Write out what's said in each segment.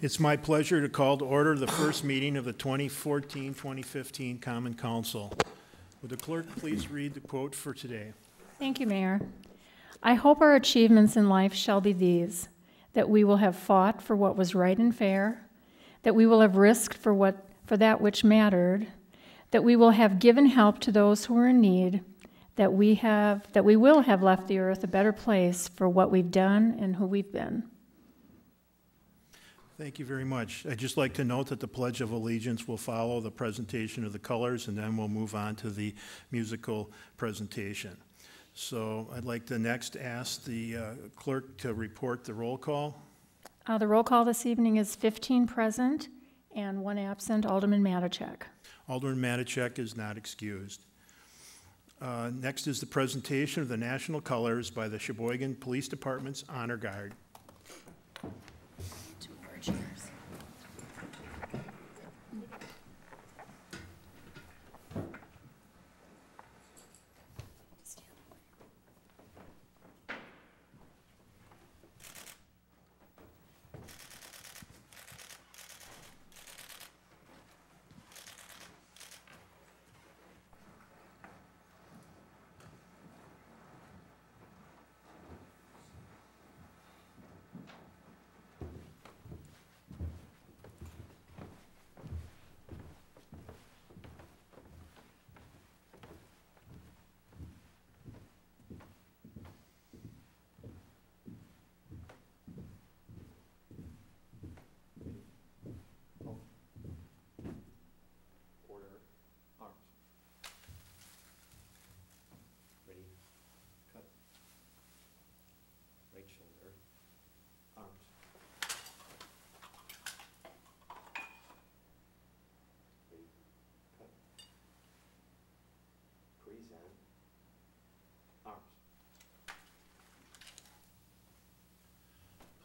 It's my pleasure to call to order the first meeting of the 2014-2015 Common Council. Would the clerk please read the quote for today? Thank you, Mayor. I hope our achievements in life shall be these that we will have fought for what was right and fair, that we will have risked for, what, for that which mattered, that we will have given help to those who are in need, that we, have, that we will have left the earth a better place for what we've done and who we've been. Thank you very much. I'd just like to note that the Pledge of Allegiance will follow the presentation of the colors, and then we'll move on to the musical presentation. So I'd like to next ask the uh, clerk to report the roll call. Uh, the roll call this evening is 15 present and one absent, Alderman Matichak. Alderman Matichak is not excused. Uh, Next is the presentation of the national colors by the Sheboygan Police Department's Honor Guard. Order,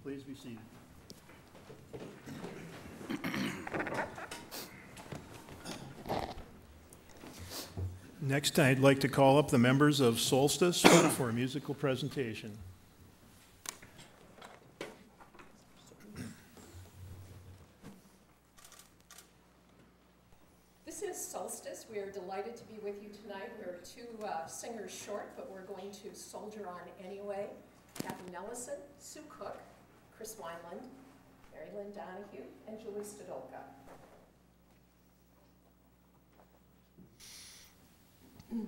two. Please be seated. Next, I'd like to call up the members of Solstice for a musical presentation. This is Solstice. We are delighted to be with you tonight. We're two uh, singers short, but we're going to soldier on anyway. Kathy Nellison, Sue Cook, Chris Wineland, Mary Lynn Donahue, and Julie Stadolka. Mm.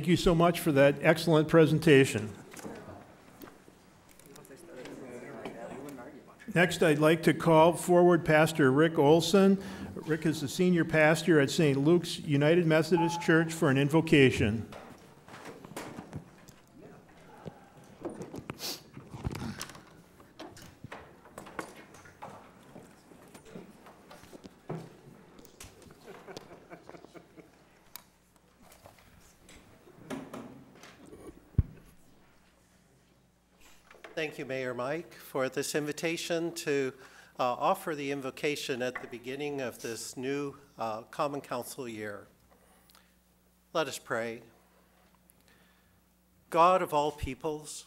Thank you so much for that excellent presentation. Next, I'd like to call forward Pastor Rick Olson. Rick is the senior pastor at St. Luke's United Methodist Church for an invocation. Thank you, Mayor Mike, for this invitation to uh, offer the invocation at the beginning of this new uh, Common Council year. Let us pray. God of all peoples,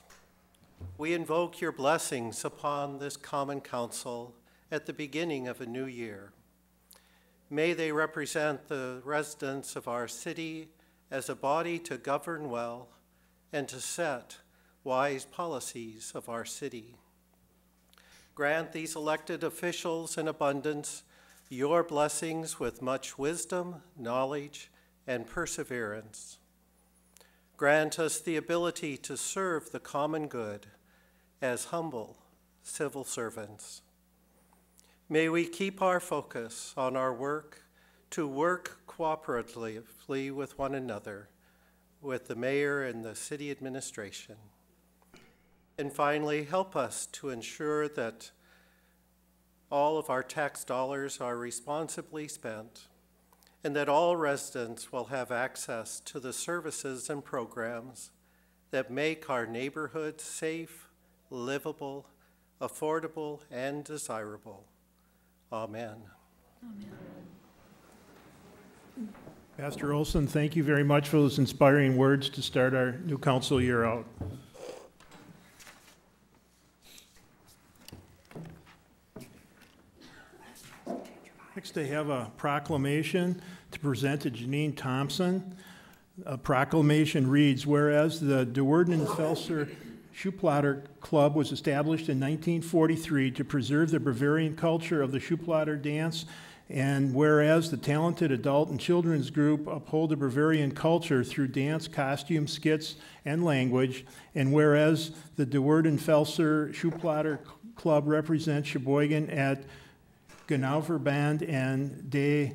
we invoke your blessings upon this Common Council at the beginning of a new year. May they represent the residents of our city as a body to govern well and to set wise policies of our city. Grant these elected officials in abundance your blessings with much wisdom, knowledge, and perseverance. Grant us the ability to serve the common good as humble civil servants. May we keep our focus on our work to work cooperatively with one another, with the mayor and the city administration. And finally, help us to ensure that all of our tax dollars are responsibly spent and that all residents will have access to the services and programs that make our neighborhoods safe, livable, affordable, and desirable. Amen. Amen. Pastor Olson, thank you very much for those inspiring words to start our new council year out. Next, I have a proclamation to present to Janine Thompson. A proclamation reads, whereas the DeWerden Felser Schuplatter Club was established in 1943 to preserve the Bavarian culture of the Schuhplattler dance, and whereas the talented adult and children's group uphold the Bavarian culture through dance, costume, skits, and language, and whereas the D'Werdenfelser Schuhplattler Club represents Sheboygan at Genoverband and de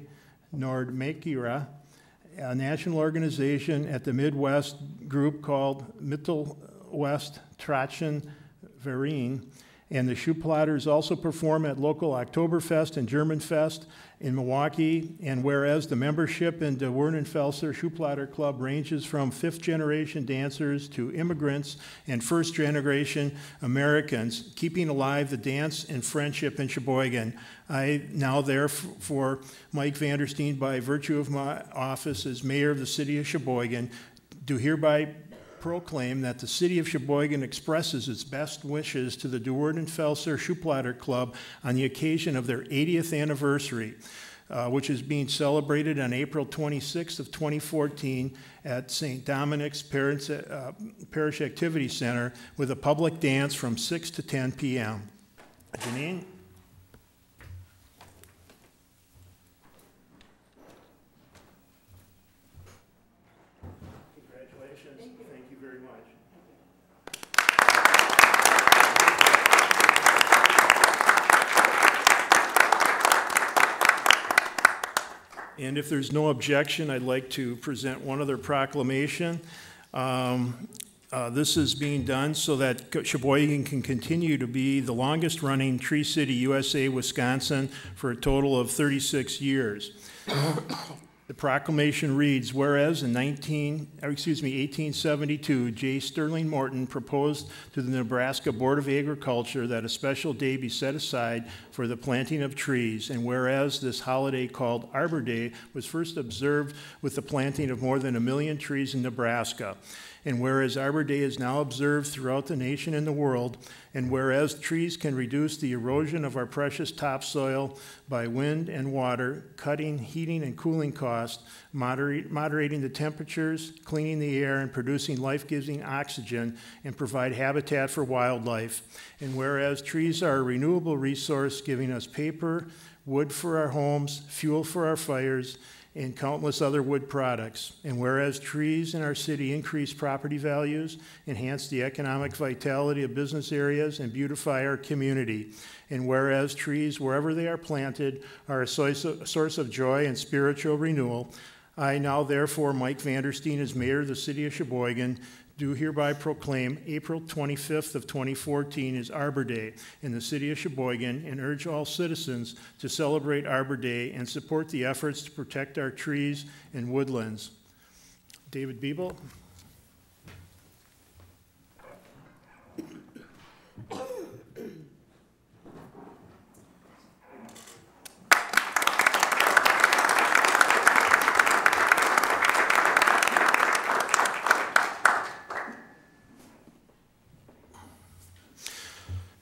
Nordmakira, a national organization at the Midwest group called Mittel West Trachen Verein. And the Schuhplattlers also perform at local Oktoberfest and Germanfest in Milwaukee. And whereas the membership in the Werdenfelser Schuhplattler Club ranges from fifth generation dancers to immigrants and first generation Americans, keeping alive the dance and friendship in Sheboygan. I now therefore Mike Vandersteen, by virtue of my office as mayor of the city of Sheboygan, do hereby proclaim that the city of Sheboygan expresses its best wishes to the D'Werdenfelser Schuhplattler Club on the occasion of their 80th anniversary, uh, which is being celebrated on April 26th of 2014 at St. Dominic's Parish, uh, Parish Activity Center with a public dance from 6 to 10 p.m. Janine? And if there's no objection, I'd like to present one other proclamation. Um, uh, This is being done so that Sheboygan can continue to be the longest-running Tree City, USA, Wisconsin, for a total of 36 years. The proclamation reads, whereas in 19, excuse me, 1872, J. Sterling Morton proposed to the Nebraska Board of Agriculture that a special day be set aside for the planting of trees, and whereas this holiday called Arbor Day was first observed with the planting of more than a million trees in Nebraska, and whereas Arbor Day is now observed throughout the nation and the world, and whereas trees can reduce the erosion of our precious topsoil by wind and water, cutting heating and cooling costs, moderate, moderating the temperatures, cleaning the air, and producing life-giving oxygen, and provide habitat for wildlife. And whereas trees are a renewable resource giving us paper, wood for our homes, fuel for our fires, and countless other wood products. And whereas trees in our city increase property values, enhance the economic vitality of business areas, and beautify our community. And whereas trees, wherever they are planted, are a source of, source of joy and spiritual renewal, I now therefore, Mike Vandersteen, as mayor of the city of Sheboygan, do hereby proclaim April 25th of 2014 as Arbor Day in the city of Sheboygan and urge all citizens to celebrate Arbor Day and support the efforts to protect our trees and woodlands. David Biebel.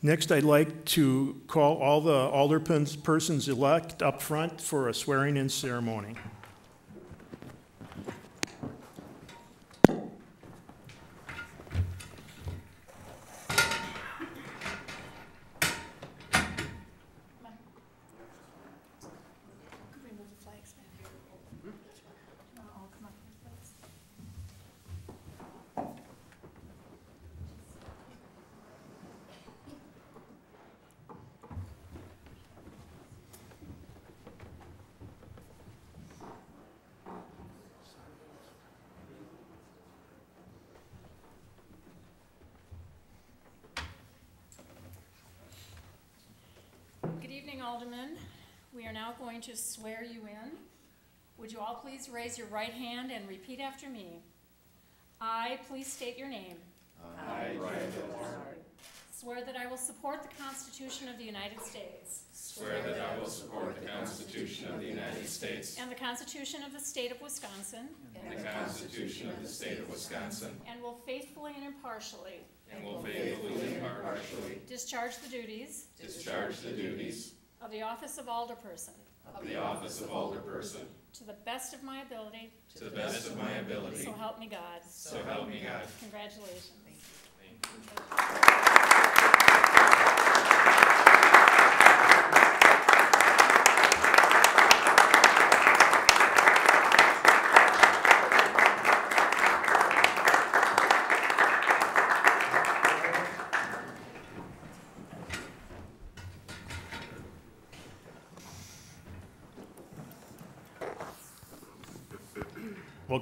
Next, I'd like to call all the alderpersons persons elect up front for a swearing-in ceremony. Remove the flags back here. No, I'll come up with flags. Good evening, Alderman. We are now going to swear you in. Would you all please raise your right hand and repeat after me? I, please state your name. I, Swear that I will support the Constitution of the United States. Swear that I will support the Constitution of the United States And the Constitution of the State of Wisconsin. and the Constitution of the State of Wisconsin, And will faithfully and impartially and will faithfully and impartially discharge the duties discharge the duties of the office of Alderperson of the office of Alderperson. to the best of my ability, to the best of my ability, so help me God. so help me God. Congratulations. Well,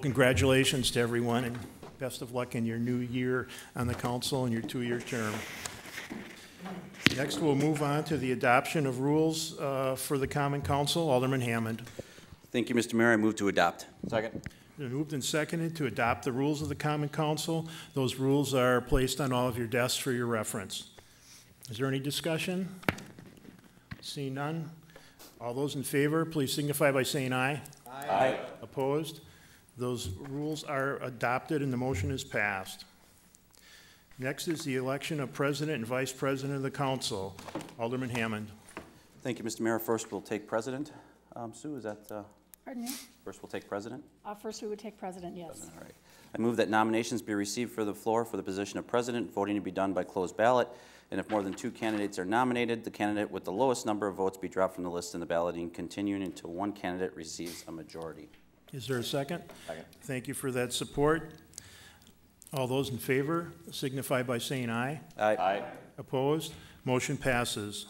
congratulations to everyone, and best of luck in your new year on the council and your two-year term. Next, we'll move on to the adoption of rules uh, for the common council. Alderman Hammond. Thank you, Mr. Mayor. I move to adopt. Second. Been moved and seconded to adopt the rules of the common council. Those rules are placed on all of your desks for your reference. Is there any discussion? Seeing none. All those in favor, please signify by saying aye. Aye. Opposed? Those rules are adopted and the motion is passed. Next is the election of president and vice president of the council. Alderman Hammond. Thank you, Mr. Mayor. First, we'll take president. Um, Sue, is that, uh, Pardon me? first we'll take president? Uh, First, we would take president, yes. All right. I move that nominations be received for the floor for the position of president, voting to be done by closed ballot, and if more than two candidates are nominated, the candidate with the lowest number of votes be dropped from the list in the balloting, continuing until one candidate receives a majority. Is there a second? Second. Thank you for that support. All those in favor signify by saying aye. Aye. aye. Opposed? Motion passes.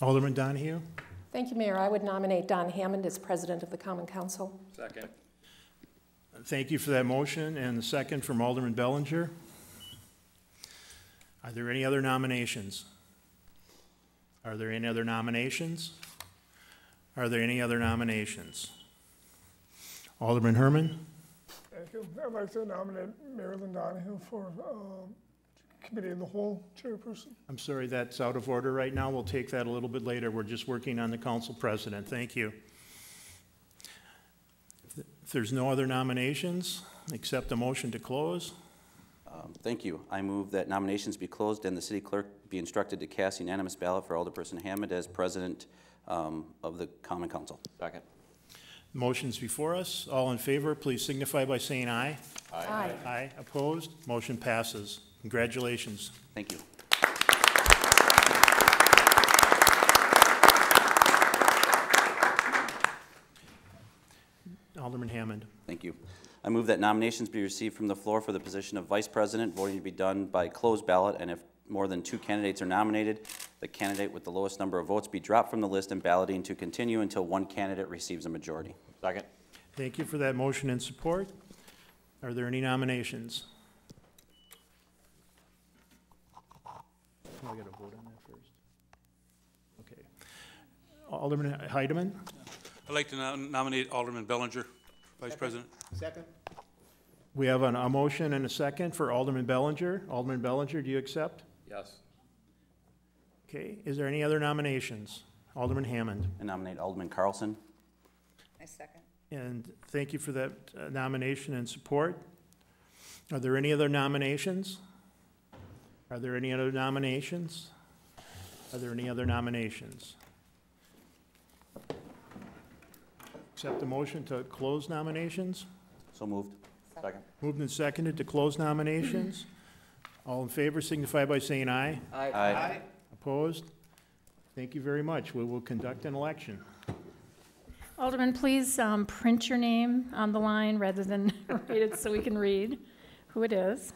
Alderman Donahue? Thank you, Mayor. I would nominate Don Hammond as President of the Common Council. Second. Thank you for that motion, and the second from Alderman Bellinger. Are there any other nominations? Are there any other nominations? Are there any other nominations? Alderman Herman? Thank you. I'd like to nominate Marilyn Donahue for um, Committee of the Whole Chairperson. I'm sorry, that's out of order right now. We'll take that a little bit later. We're just working on the council president. Thank you. If there's no other nominations, accept a motion to close. Um, Thank you. I move that nominations be closed and the city clerk be instructed to cast unanimous ballot for Alderperson Hammond as president um, of the Common Council. Second. Motion's before us. All in favor, please signify by saying aye. Aye. Aye. Opposed? Motion passes. Congratulations. Thank you. Alderman Hammond. Thank you. I move that nominations be received from the floor for the position of vice president, voting to be done by closed ballot, and if more than two candidates are nominated, the candidate with the lowest number of votes be dropped from the list and balloting to continue until one candidate receives a majority. Second. Thank you for that motion and support. Are there any nominations? I gotta vote on that first. Okay. Alderman Heidemann? I'd like to nom- nominate Alderman Bellinger, Vice President. Second? We have an- a motion and a second for Alderman Bellinger. Alderman Bellinger, do you accept? Yes. Okay, is there any other nominations? Alderman Hammond? I nominate Alderman Carlson. I second. And thank you for that uh, nomination and support. Are there any other nominations? Are there any other nominations? Are there any other nominations? Accept the motion to close nominations? So moved. Second. Moved and seconded to close nominations. All in favor signify by saying aye. Aye. Opposed? Thank you very much. We will conduct an election. Alderman, please um, print your name on the line rather than write it so we can read who it is.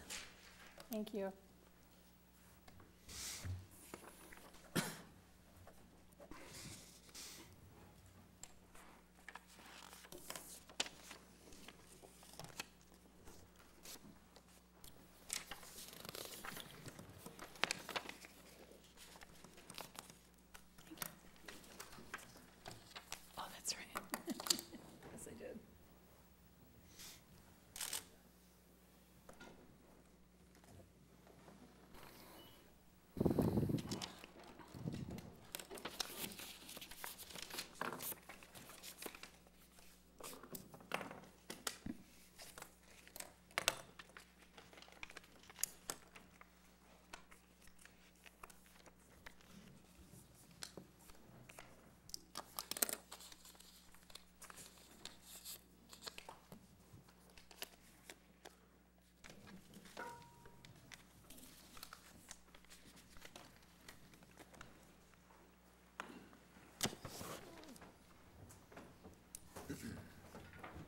Thank you.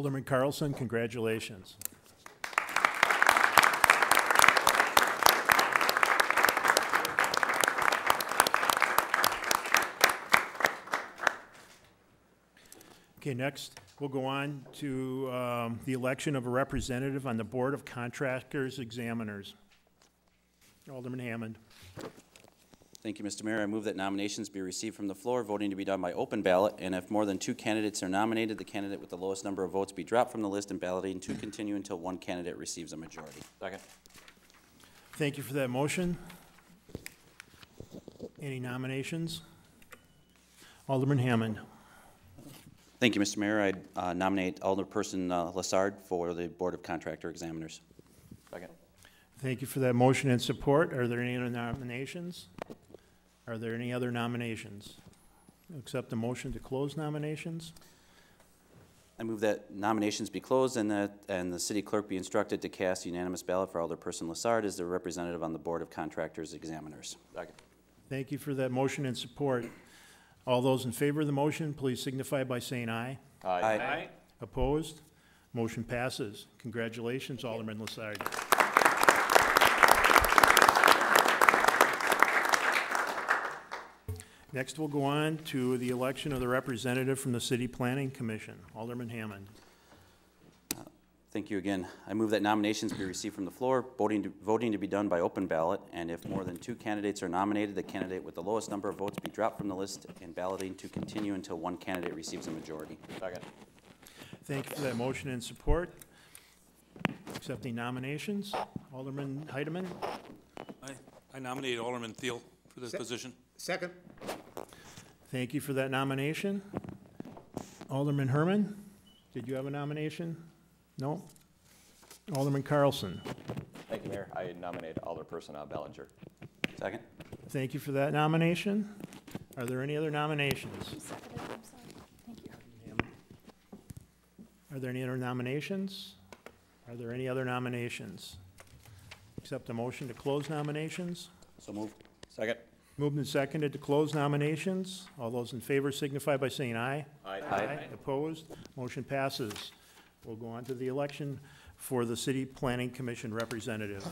Alderman Carlson, congratulations. Okay, next, we'll go on to um, the election of a representative on the Board of Contractors Examiners. Alderman Hammond. Thank you, Mr. Mayor. I move that nominations be received from the floor, voting to be done by open ballot, and if more than two candidates are nominated, the candidate with the lowest number of votes be dropped from the list and balloting to continue until one candidate receives a majority. Second. Thank you for that motion. Any nominations? Alderman Hammond. Thank you, Mr. Mayor. I uh, nominate Alderperson uh, Lassard for the Board of Contractor Examiners. Second. Thank you for that motion and support. Are there any other nominations? Are there any other nominations? Accept the motion to close nominations? I move that nominations be closed and that, and the city clerk be instructed to cast unanimous ballot for Alderperson Lassard as the representative on the Board of Contractors Examiners. Second. Thank you for that motion and support. All those in favor of the motion, please signify by saying aye. Aye. Opposed? Motion passes. Congratulations, Alderman Lassard. Next, we'll go on to the election of the representative from the City Planning Commission. Alderman Hammond. Thank you again. I move that nominations be received from the floor, voting to, voting to be done by open ballot, and if more than two candidates are nominated, the candidate with the lowest number of votes be dropped from the list and balloting to continue until one candidate receives a majority. Second. Thank you for that motion and support. Accepting nominations. Alderman Heidemann. I I nominate Alderman Thiel for this position. Second. Thank you for that nomination. Alderman Herman, did you have a nomination? No? Alderman Carlson, Thank you, Mayor. I nominate Alderperson Bellinger. Second. thank you for that nomination. Are there any other nominations? Seconded, I'm sorry. Thank you. Are there any other nominations? Are there any other nominations? Accept a motion to close nominations? So move. Second. Moved and seconded to close nominations. All those in favor signify by saying aye. Aye. Opposed? Motion passes. We'll go on to the election for the City Planning Commission representative.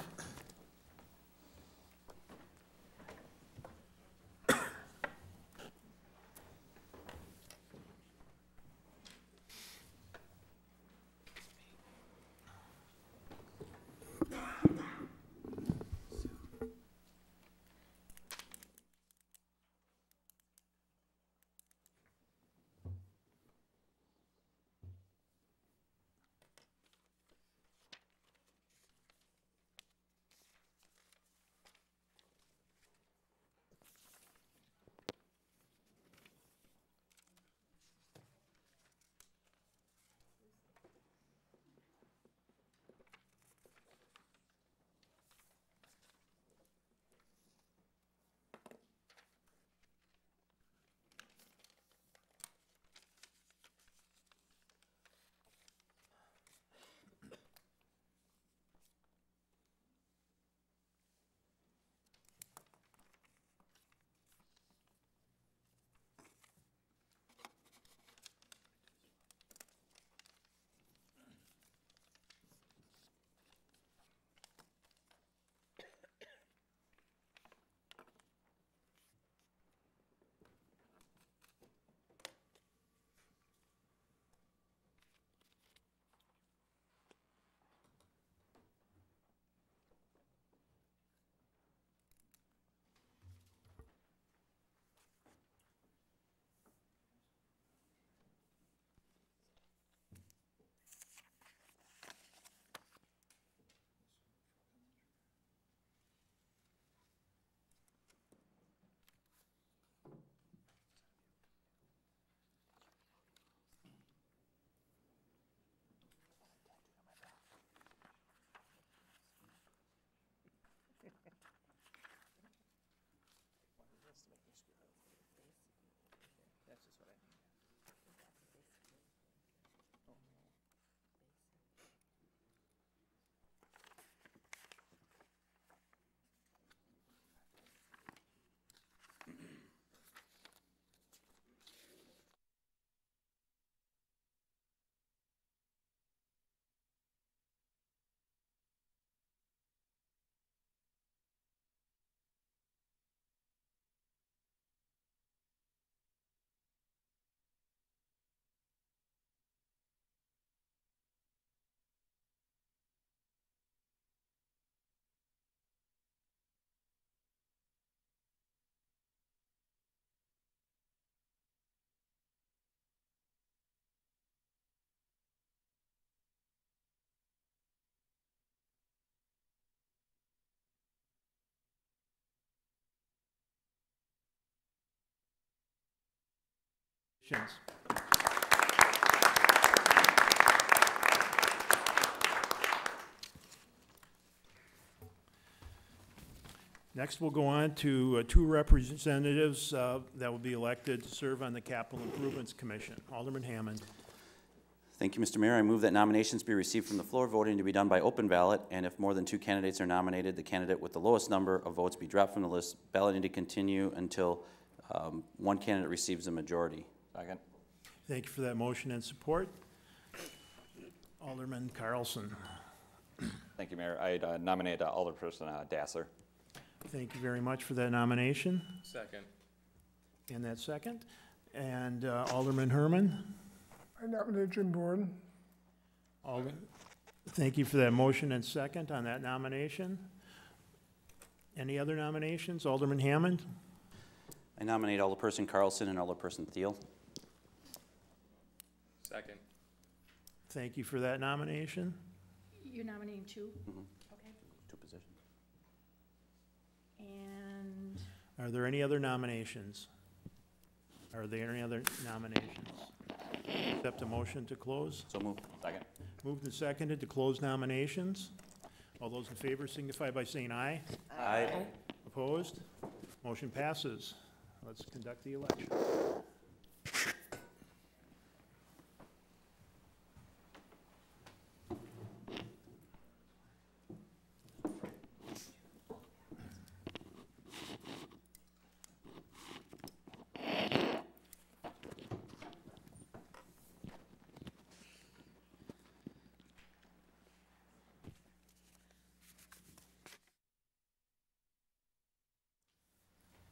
Next, we'll go on to uh, two representatives uh, that will be elected to serve on the Capital Improvements Commission. Alderman Hammond. Thank you, Mr. Mayor. I move that nominations be received from the floor, voting to be done by open ballot, and if more than two candidates are nominated, the candidate with the lowest number of votes be dropped from the list, balloting to continue until um, one candidate receives a majority. Second. Thank you for that motion and support. Alderman Carlson. Thank you, Mayor. I uh, nominate uh, Alderperson uh, Dassler. Thank you very much for that nomination Second. and that second. And uh, Alderman Herman. I nominate Jim Borden. Alder- Thank you for that motion and second on that nomination. Any other nominations? Alderman Hammond? I nominate Alderperson Carlson and Alderperson Thiel. Second. Thank you for that nomination. You're nominating two? Mhm. Okay. Two positions. And Are there any other nominations? Are there any other nominations? Accept a motion to close? So moved. Second. Moved and seconded to close nominations. All those in favor signify by saying aye. Aye. Opposed? Motion passes. Let's conduct the election.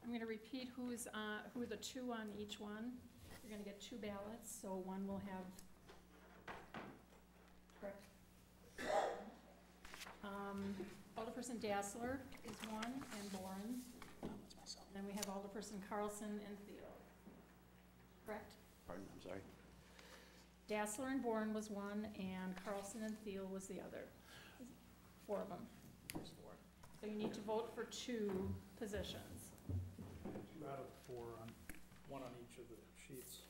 I'm going to repeat who's, uh, who are the two on each one. You're going to get two ballots, so one will have, correct? Um, Alderperson Dassler is one, and Boren. Then we have Alderperson Carlson and Thiel. Correct? Pardon, I'm sorry. Dassler and Bourne was one, and Carlson and Thiel was the other. Four of them. There's four. So you need to vote for two positions. Two out of the four on, one on each of the sheets.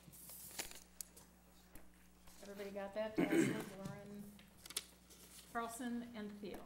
Everybody got that? Dassler, Bourne, Carlson, and Thiel.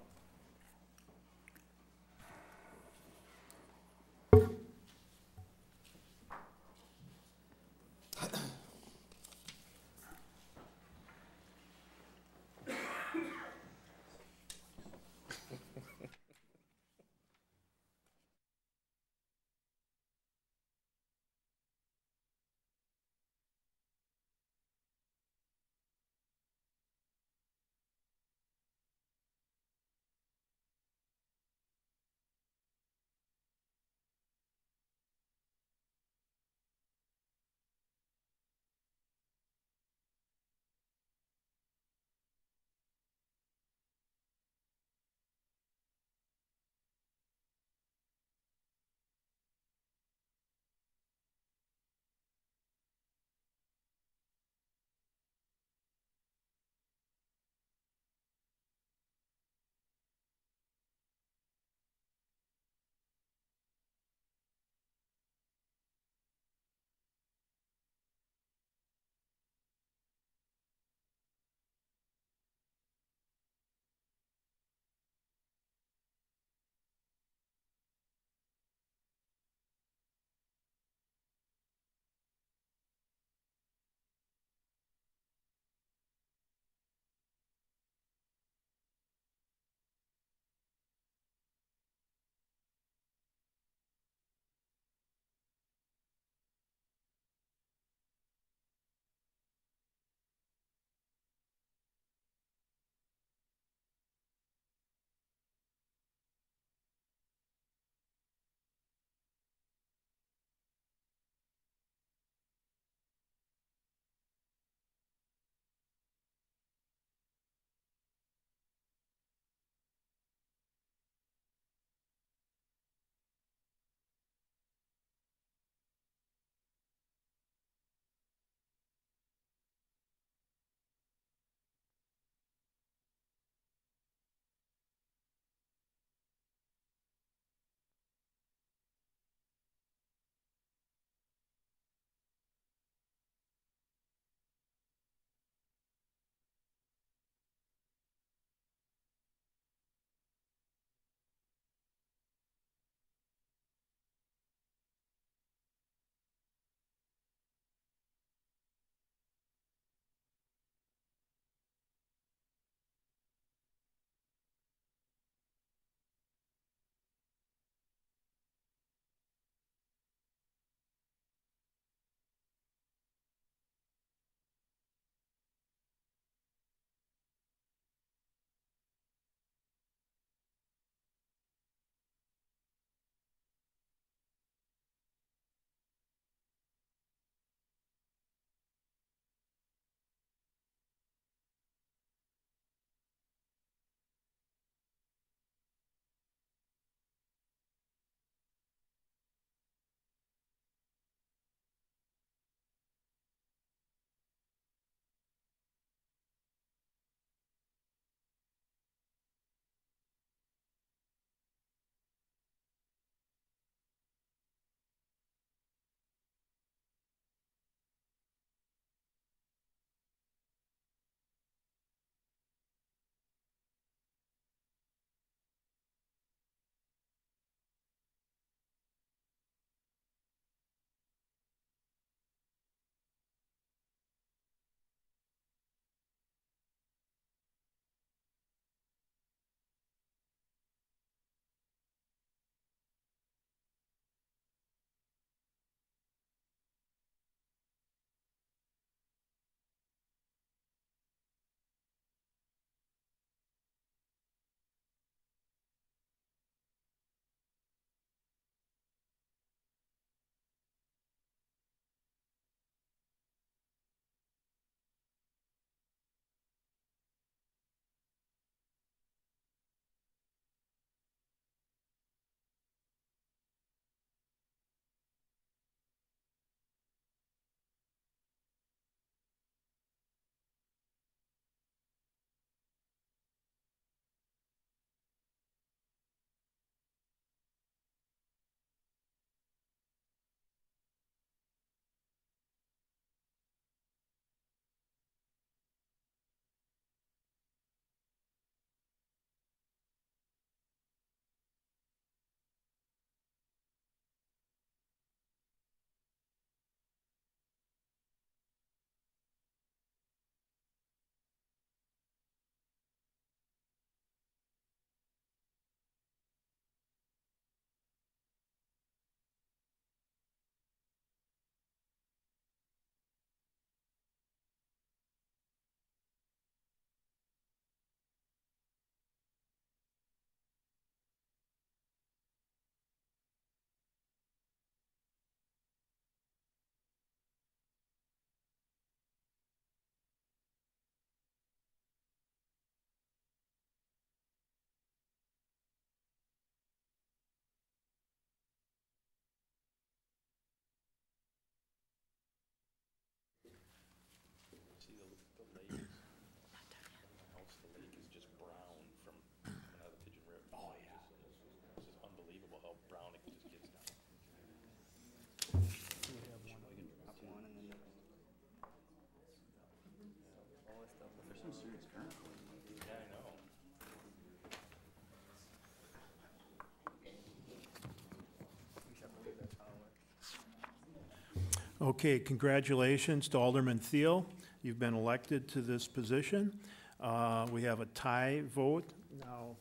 Okay, congratulations to Alderman Thiel. You've been elected to this position. Uh, We have a tie vote. Now,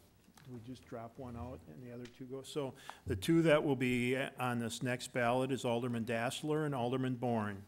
we just drop one out and the other two go? So the two that will be on this next ballot is Alderman Dassler and Alderman Bourne.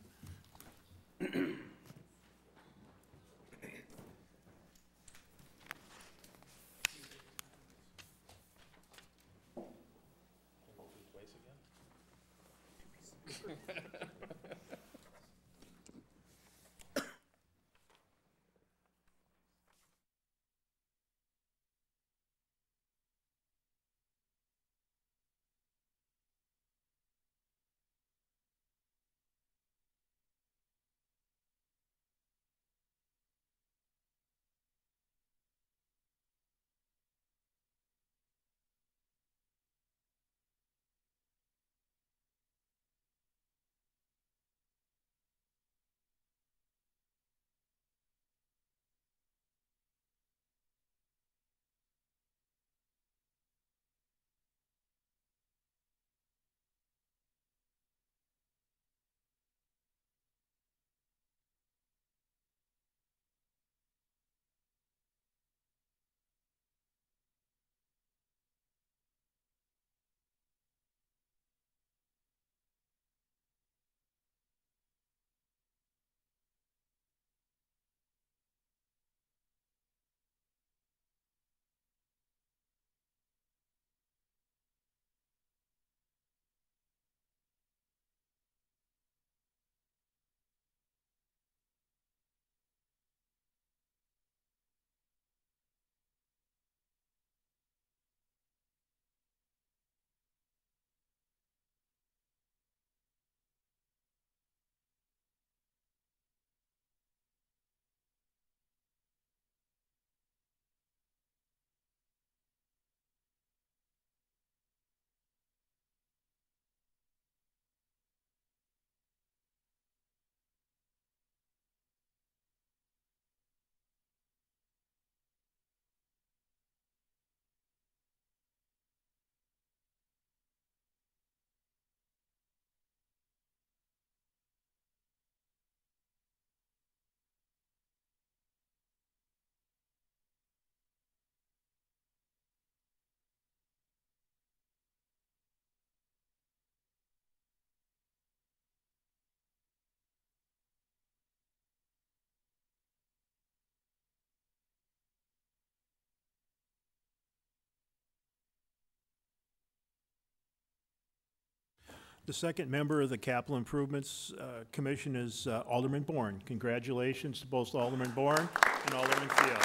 The second member of the Capital Improvements uh, Commission is uh, Alderman Bourne. Congratulations to both Alderman Bourne and Alderman Thiel.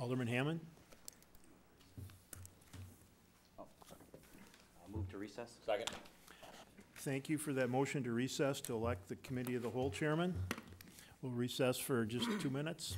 Alderman Hammond? I'll move to recess. Second. Thank you for that motion to recess to elect the Committee of the Whole Chairman. We'll recess for just two minutes.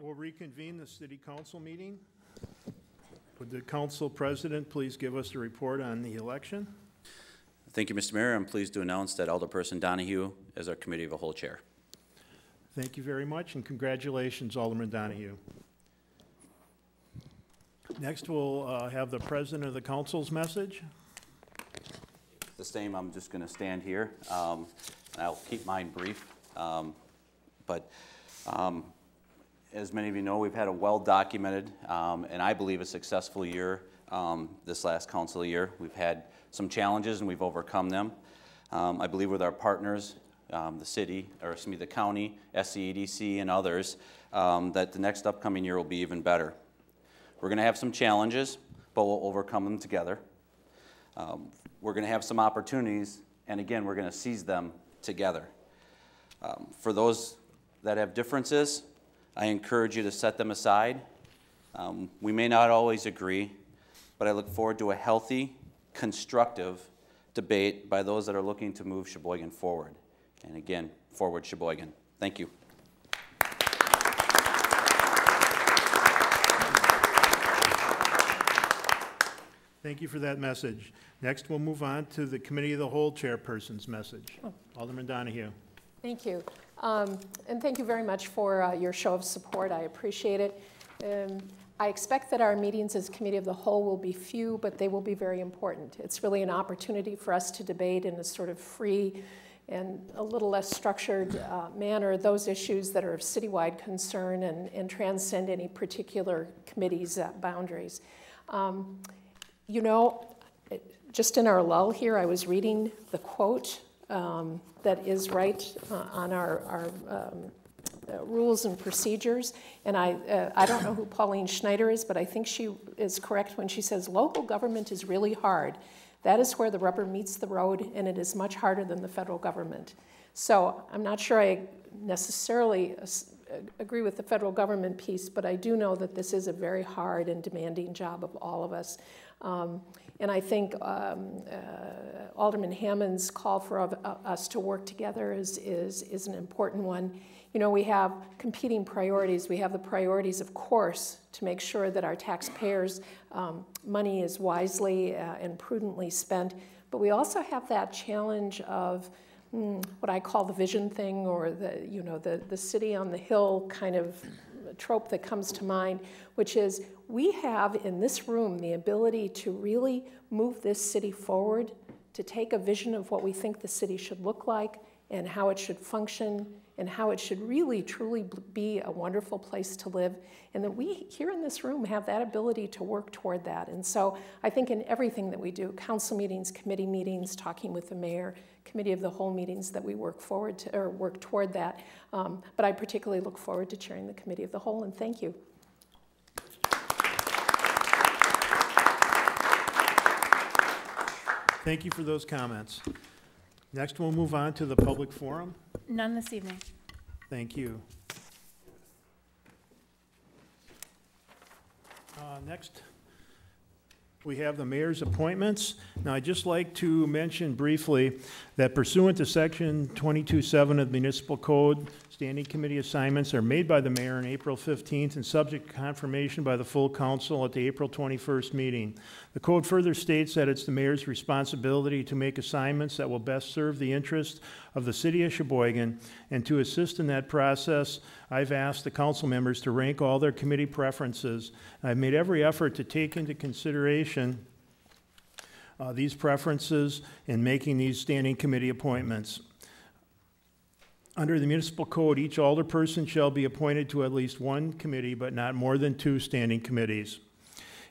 We'll reconvene the city council meeting. Would the council president please give us a report on the election? Thank you, Mr. Mayor. I'm pleased to announce that Alderperson Donahue is our Committee of the Whole Chair. Thank you very much, and congratulations, Alderman Donahue. Next, we'll uh, have the president of the council's message. The same, I'm just going to stand here, um, and I'll keep mine brief. Um, But um, as many of you know, we've had a well-documented, um, and I believe a successful year um, this last council year. We've had some challenges, and we've overcome them. Um, I believe with our partners, um, the city, or excuse me, the county, SCEDC, and others, um, that the next upcoming year will be even better. We're going to have some challenges, but we'll overcome them together. We're going to have some opportunities, and again, we're going to seize them together. Um, For those that have differences, I encourage you to set them aside. Um, We may not always agree, but I look forward to a healthy, constructive debate by those that are looking to move Sheboygan forward. And again, forward Sheboygan. Thank you. Thank you for that message. Next, we'll move on to the Committee of the Whole Chairperson's message. Alderman Donahue. Thank you. Um, And thank you very much for uh, your show of support. I appreciate it. Um, I expect that our meetings as Committee of the Whole will be few, but they will be very important. It's really an opportunity for us to debate in a sort of free and a little less structured uh, manner those issues that are of citywide concern and and transcend any particular committee's uh, boundaries. Um, You know, just in our lull here, I was reading the quote um, that is right uh, on our, our um, uh, rules and procedures. And I, uh, I don't know who Pauline Schneider is, but I think she is correct when she says, local government is really hard. That is where the rubber meets the road, and it is much harder than the federal government. So I'm not sure I necessarily uh, agree with the federal government piece, but I do know that this is a very hard and demanding job of all of us. Um, and I think um, uh, Alderman Hammond's call for uh, us to work together is, is, is an important one. You know, we have competing priorities. We have the priorities, of course, to make sure that our taxpayers' um, money is wisely uh, and prudently spent. But we also have that challenge of mm, what I call the vision thing, or the you know the the city on the hill kind of trope that comes to mind, which is we have in this room the ability to really move this city forward, to take a vision of what we think the city should look like and how it should function and how it should really truly be a wonderful place to live and that we here in this room have that ability to work toward that. And so i think in everything that we do council meetings committee meetings talking with the mayor committee of the whole meetings that we work forward to or work toward that. Um, but i particularly look forward to chairing the committee of the whole and thank you. Thank you for those comments. Next, we'll move on to the public forum. None this evening. Thank you. Uh, Next, we have the mayor's appointments. Now, I'd just like to mention briefly that pursuant to Section 22.7 of the Municipal Code, standing committee assignments are made by the mayor on April 15th and subject to confirmation by the full council at the April 21st meeting. The code further states that it's the mayor's responsibility to make assignments that will best serve the interest of the city of Sheboygan, and to assist in that process, I've asked the council members to rank all their committee preferences. I've made every effort to take into consideration uh, these preferences in making these standing committee appointments. Under the municipal code, each alderperson shall be appointed to at least one committee, but not more than two standing committees.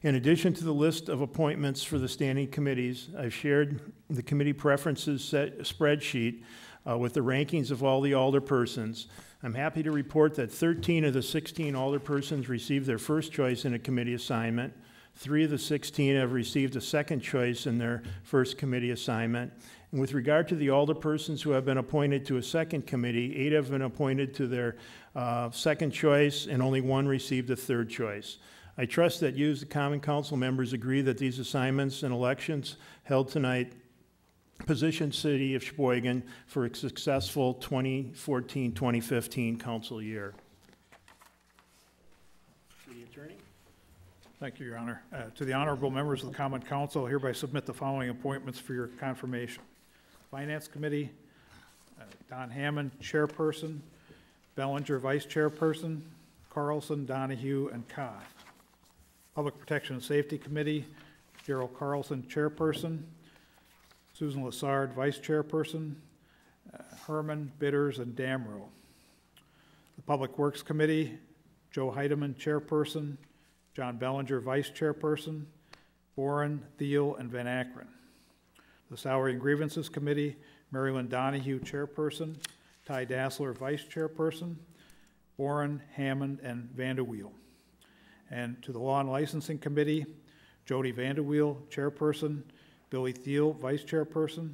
In addition to the list of appointments for the standing committees, I've shared the committee preferences spreadsheet uh, with the rankings of all the alderpersons. I'm happy to report that 13 of the 16 alderpersons received their first choice in a committee assignment. Three of the 16 have received a second choice in their first committee assignment. And with regard to the alderpersons who have been appointed to a second committee, eight have been appointed to their uh, second choice, and only one received a third choice. I trust that you, as the Common Council members, agree that these assignments and elections held tonight position City of Sheboygan for a successful 2014-2015 council year. City Attorney? Thank you, Your Honor. Uh, To the honorable members of the Common Council, I hereby submit the following appointments for your confirmation. Finance Committee, uh, Don Hammond, Chairperson, Bellinger, Vice Chairperson, Carlson, Donahue, and Koth. Public Protection and Safety Committee, Gerald Carlson, Chairperson, Susan Lassard, Vice Chairperson, uh, Herman, Bitters, and Damro. The Public Works Committee, Joe Heidemann, Chairperson, John Bellinger, Vice Chairperson, Boren, Thiel, and Van Akkeren. The Salary and Grievances Committee, Marilyn Donahue, Chairperson, Ty Dassler, Vice Chairperson, Boren, Hammond, and Vanderweel. And to the Law and Licensing Committee, Jody Vanderweel, Chairperson, Billy Thiel, Vice Chairperson,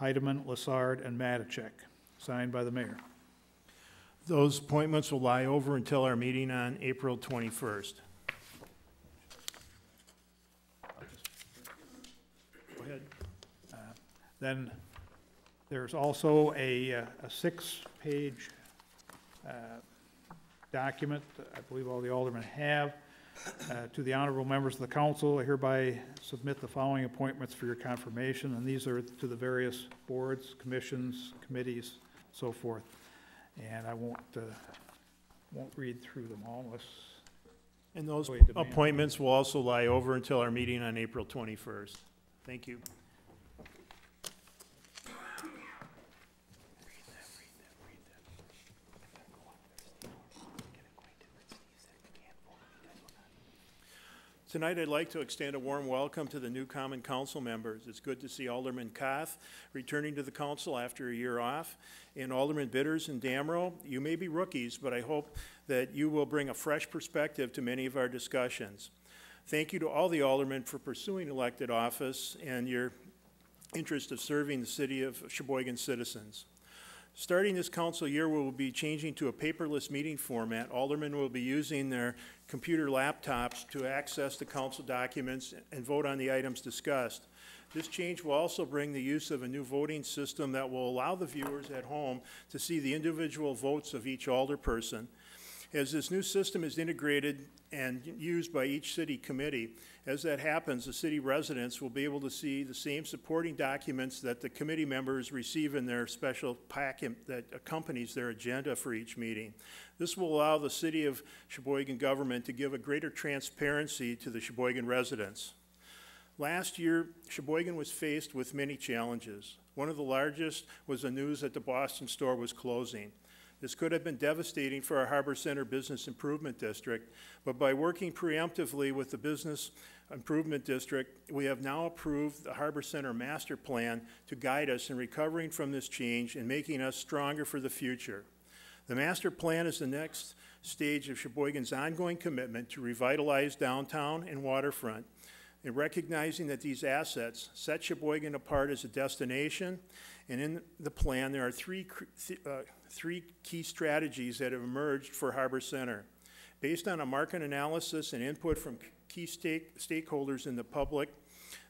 Heidemann, Lassard, and Matacek. Signed by the mayor. Those appointments will lie over until our meeting on April 21st. Go ahead. Then there's also a, uh, a six-page uh, document, that I believe all the aldermen have. Uh, To the honorable members of the council, I hereby submit the following appointments for your confirmation, and these are to the various boards, commissions, committees, so forth. And I won't, uh, won't read through them all unless, And those Wait, demand. appointments will also lie over until our meeting on April 21st. Thank you. Tonight, I'd like to extend a warm welcome to the new Common Council members. It's good to see Alderman Koth returning to the council after a year off, and Alderman Bitters and Damro. You may be rookies, but I hope that you will bring a fresh perspective to many of our discussions. Thank you to all the aldermen for pursuing elected office and your interest of serving the city of Sheboygan citizens. Starting this council year, we will be changing to a paperless meeting format. Aldermen will be using their computer laptops to access the council documents and vote on the items discussed. This change will also bring the use of a new voting system that will allow the viewers at home to see the individual votes of each alderperson. As this new system is integrated and used by each city committee, as that happens, the city residents will be able to see the same supporting documents that the committee members receive in their special packet that accompanies their agenda for each meeting. This will allow the city of Sheboygan government to give a greater transparency to the Sheboygan residents. Last year, Sheboygan was faced with many challenges. One of the largest was the news that the Boston store was closing. This could have been devastating for our Harbor Center Business Improvement District, but by working preemptively with the Business Improvement District, we have now approved the Harbor Center Master Plan to guide us in recovering from this change and making us stronger for the future. The master plan is the next stage of Sheboygan's ongoing commitment to revitalize downtown and waterfront. In recognizing that these assets set Sheboygan apart as a destination, and in the plan, there are three, th- uh, three key strategies that have emerged for Harbor Center. Based on a market analysis and input from key stake, stakeholders in the public,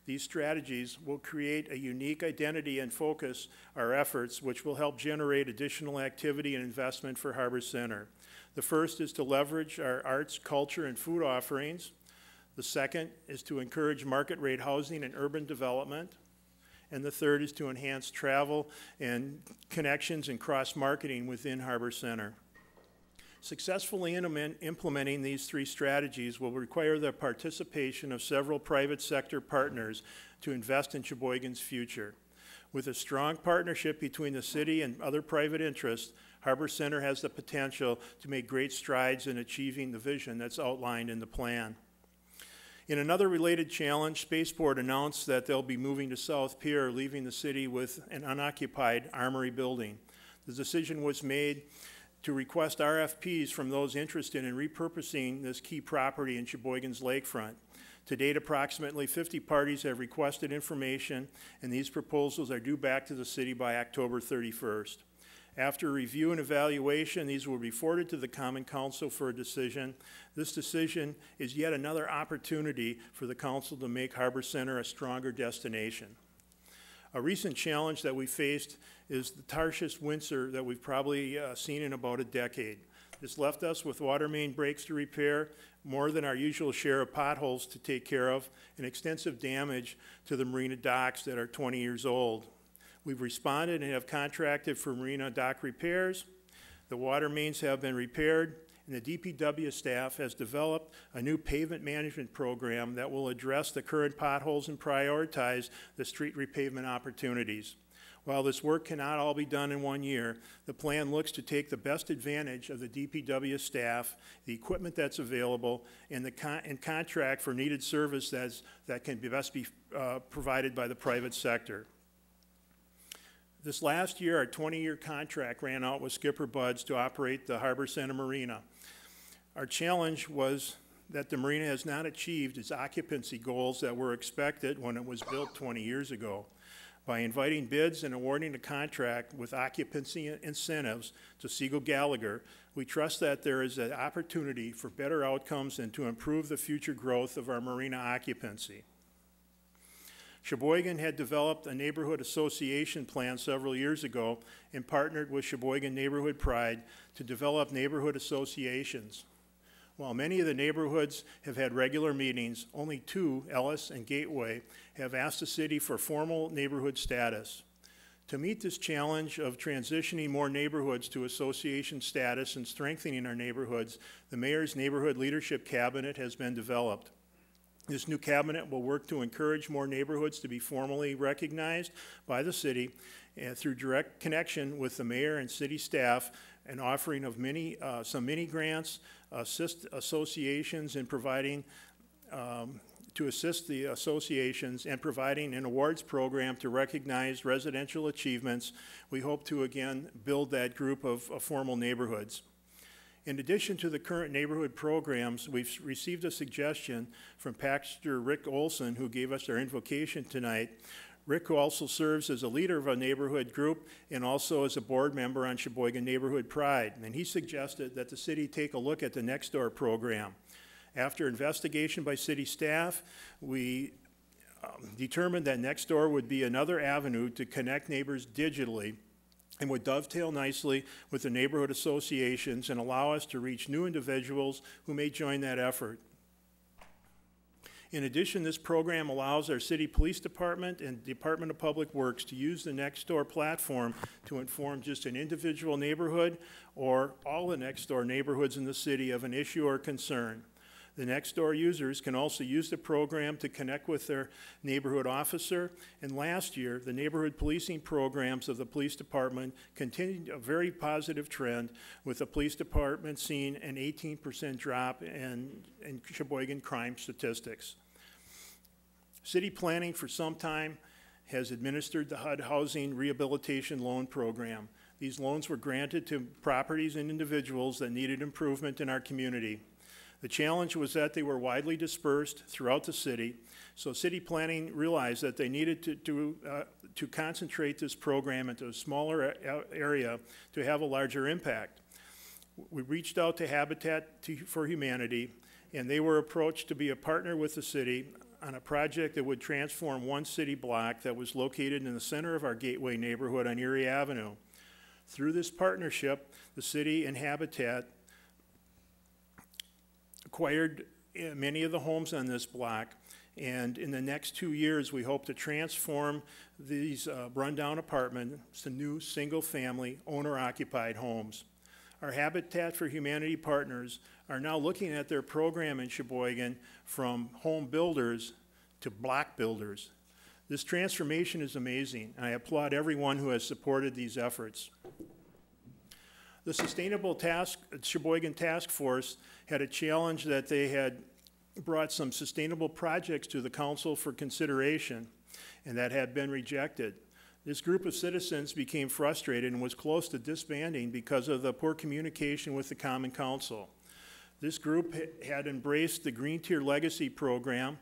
these strategies will create a unique identity and focus our efforts, which will help generate additional activity and investment for Harbor Center. The first is to leverage our arts, culture, and food offerings. The second is to encourage market rate housing and urban development. And the third is to enhance travel and connections and cross marketing within Harbor Center. Successfully implementing these three strategies will require the participation of several private sector partners to invest in Sheboygan's future. With a strong partnership between the city and other private interests, Harbor Center has the potential to make great strides in achieving the vision that's outlined in the plan. In another related challenge, Spaceport announced that they'll be moving to South Pier, leaving the city with an unoccupied armory building. The decision was made to request RFPs from those interested in repurposing this key property in Sheboygan's lakefront. To date, approximately 50 parties have requested information, and these proposals are due back to the city by October 31st. After review and evaluation, these will be forwarded to the Common Council for a decision. This decision is yet another opportunity for the council to make Harbor Center a stronger destination. A recent challenge that we faced is the harshest winter that we've probably uh, seen in about a decade. This left us with water main breaks to repair, more than our usual share of potholes to take care of, and extensive damage to the marina docks that are 20 years old. We've responded and have contracted for marina dock repairs. The water mains have been repaired, and the DPW staff has developed a new pavement management program that will address the current potholes and prioritize the street repavement opportunities. While this work cannot all be done in one year, the plan looks to take the best advantage of the DPW staff, the equipment that's available, and the con- and contract for needed service that's, that can be best be uh, provided by the private sector. This last year, our 20-year contract ran out with Skipper Buds to operate the Harbor Center Marina. Our challenge was that the marina has not achieved its occupancy goals that were expected when it was built 20 years ago. By inviting bids and awarding a contract with occupancy incentives to Siegel Gallagher, we trust that there is an opportunity for better outcomes and to improve the future growth of our marina occupancy. Sheboygan had developed a neighborhood association plan several years ago and partnered with Sheboygan Neighborhood Pride to develop neighborhood associations. While many of the neighborhoods have had regular meetings, only two, Ellis and Gateway, have asked the city for formal neighborhood status. To meet this challenge of transitioning more neighborhoods to association status and strengthening our neighborhoods, the Mayor's Neighborhood Leadership Cabinet has been developed. This new cabinet will work to encourage more neighborhoods to be formally recognized by the city and through direct connection with the mayor and city staff and offering of many, uh, some mini grants, assist associations in providing, um, to assist the associations and providing an awards program to recognize residential achievements. We hope to again build that group of, of formal neighborhoods. In addition to the current neighborhood programs, we've received a suggestion from Pastor Rick Olson, who gave us our invocation tonight. Rick who also serves as a leader of a neighborhood group and also as a board member on Sheboygan Neighborhood Pride. And he suggested that the city take a look at the Next Door program. After investigation by city staff, we um, determined that Nextdoor would be another avenue to connect neighbors digitally and would dovetail nicely with the neighborhood associations and allow us to reach new individuals who may join that effort. In addition, this program allows our city police department and Department of Public Works to use the Nextdoor platform to inform just an individual neighborhood or all the Nextdoor neighborhoods in the city of an issue or concern. The Nextdoor users can also use the program to connect with their neighborhood officer. And last year, the neighborhood policing programs of the police department continued a very positive trend with the police department seeing an 18% drop in, in Sheboygan crime statistics. City planning for some time has administered the HUD Housing Rehabilitation Loan Program. These loans were granted to properties and individuals that needed improvement in our community. The challenge was that they were widely dispersed throughout the city, so city planning realized that they needed to, to, uh, to concentrate this program into a smaller area to have a larger impact. We reached out to Habitat to, for Humanity, and they were approached to be a partner with the city on a project that would transform one city block that was located in the center of our Gateway neighborhood on Erie Avenue. Through this partnership, the city and Habitat acquired uh, many of the homes on this block. And in the next two years, we hope to transform these uh, rundown apartments to new single-family owner-occupied homes. Our Habitat for Humanity partners are now looking at their program in Sheboygan from home builders to block builders. This transformation is amazing, and I applaud everyone who has supported these efforts. The Sustainable Task, Sheboygan Task Force had a challenge that they had brought some sustainable projects to the council for consideration, and that had been rejected. This group of citizens became frustrated and was close to disbanding because of the poor communication with the Common Council. This group had embraced the Green Tier Legacy program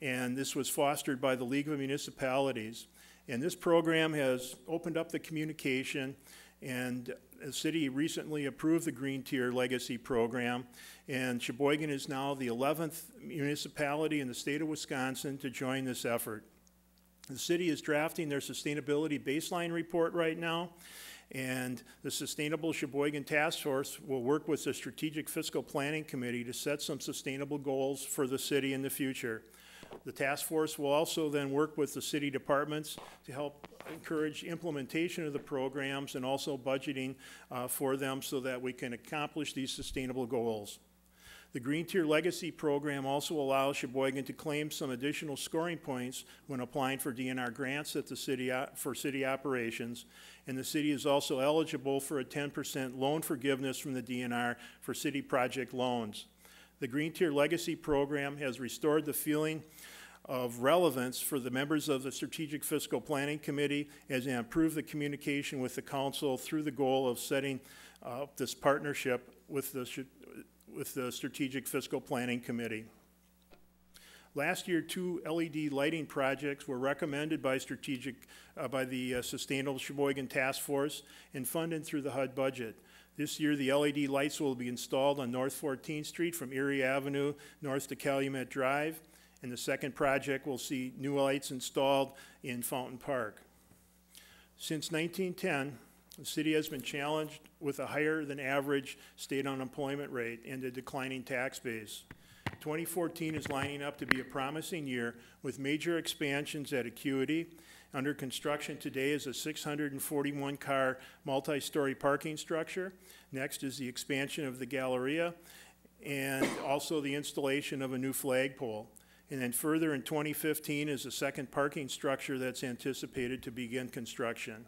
and this was fostered by the League of Municipalities. And this program has opened up the communication, and the city recently approved the Green Tier Legacy Program, and Sheboygan is now the 11th municipality in the state of Wisconsin to join this effort. The city is drafting their sustainability baseline report right now, and the Sustainable Sheboygan Task Force will work with the Strategic Fiscal Planning Committee to set some sustainable goals for the city in the future. The task force will also then work with the city departments to help encourage implementation of the programs and also budgeting uh, for them so that we can accomplish these sustainable goals. The Green Tier Legacy Program also allows Sheboygan to claim some additional scoring points when applying for DNR grants at the city, for city operations. And the city is also eligible for a 10% loan forgiveness from the DNR for city project loans. The Green Tier Legacy Program has restored the feeling of relevance for the members of the Strategic Fiscal Planning Committee as they improve the communication with the council through the goal of setting uh, this partnership with the, with the Strategic Fiscal Planning Committee. Last year, two LED lighting projects were recommended by strategic, uh, by the uh, Sustainable Sheboygan Task Force and funded through the HUD budget. This year, the LED lights will be installed on North 14th Street from Erie Avenue north to Calumet Drive. And the second project will see new lights installed in Fountain Park. Since 1910, the city has been challenged with a higher than average state unemployment rate and a declining tax base. 2014 is lining up to be a promising year with major expansions at Acuity. Under construction today is a 641-car multi-story parking structure. Next is the expansion of the Galleria and also the installation of a new flagpole. And then further in 2015 is a second parking structure that's anticipated to begin construction.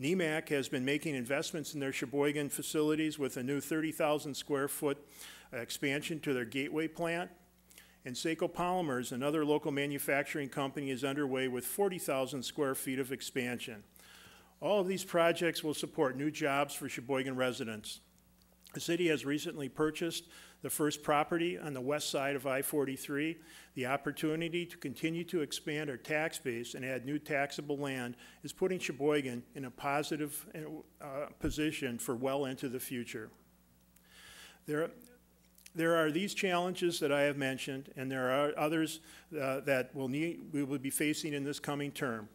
Nemak has been making investments in their Sheboygan facilities with a new 30,000 square foot expansion to their gateway plant. And Seiko Polymers, another local manufacturing company, is underway with 40,000 square feet of expansion. All of these projects will support new jobs for Sheboygan residents. The city has recently purchased the first property on the west side of I-43. The opportunity to continue to expand our tax base and add new taxable land is putting Sheboygan in a positive uh, position for well into the future. There, there are these challenges that I have mentioned, and there are others uh, that will need, we will be facing in this coming term.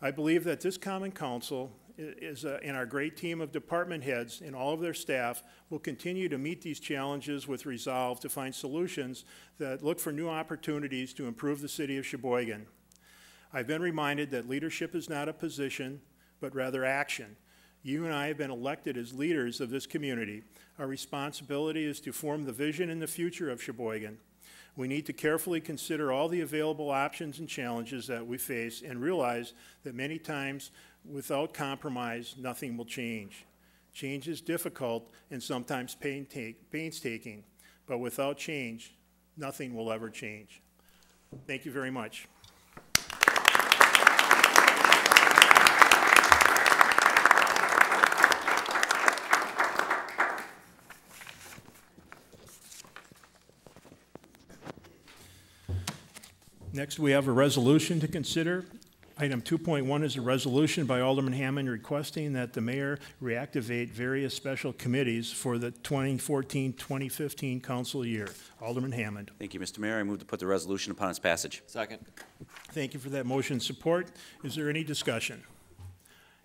I believe that this Common Council is, uh, and our great team of department heads and all of their staff will continue to meet these challenges with resolve to find solutions that look for new opportunities to improve the city of Sheboygan. I've been reminded that leadership is not a position, but rather action. You and I have been elected as leaders of this community. Our responsibility is to form the vision and the future of Sheboygan. We need to carefully consider all the available options and challenges that we face and realize that many times, without compromise, nothing will change. Change is difficult and sometimes painstaking, but without change, nothing will ever change. Thank you very much. Next, we have a resolution to consider. Item 2.1 is a resolution by Alderman Hammond requesting that the mayor reactivate various special committees for the 2014-2015 council year. Alderman Hammond. Thank you, Mr. Mayor. I move to put the resolution upon its passage. Second. Thank you for that motion support. Is there any discussion?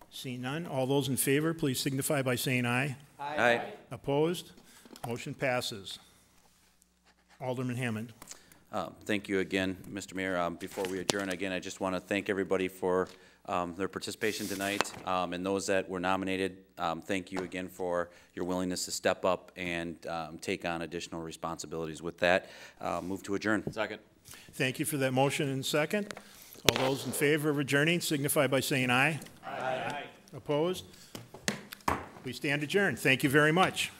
Seeing none, all those in favor, please signify by saying aye. Aye. Opposed? Motion passes. Alderman Hammond. Uh, Thank you again, Mr. Mayor. Um, Before we adjourn, again, I just want to thank everybody for um, their participation tonight, Um, and those that were nominated, um, thank you again for your willingness to step up and um, take on additional responsibilities. With that, uh, move to adjourn. Second. Thank you for that motion and second. All those in favor of adjourning signify by saying aye. aye. Aye. Opposed? We stand adjourned. Thank you very much.